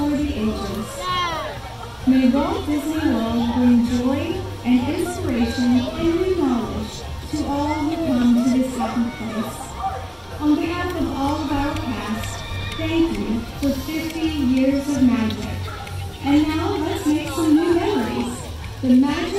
for the ages. May Walt Disney World bring joy and inspiration and new knowledge to all who come to this second place. On behalf of all of our cast, thank you for 50 years of magic. And now let's make some new memories. The magic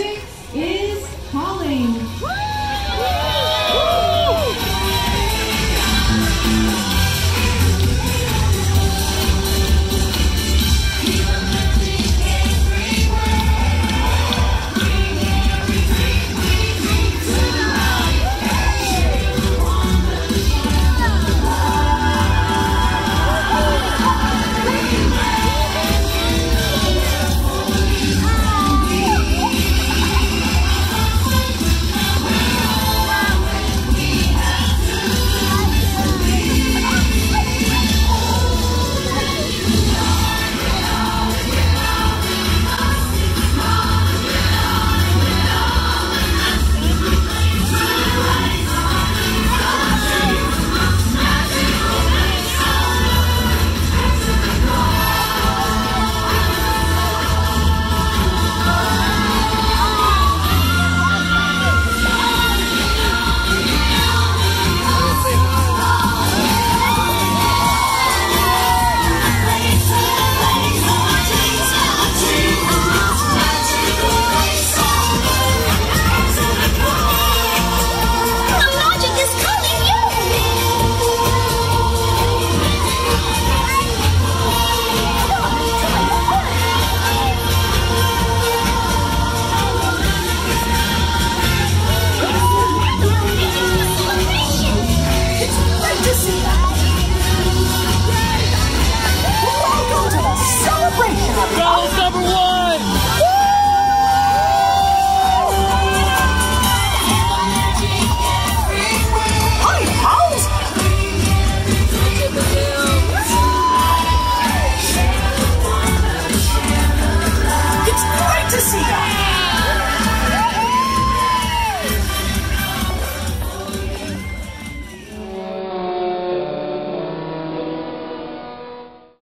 see.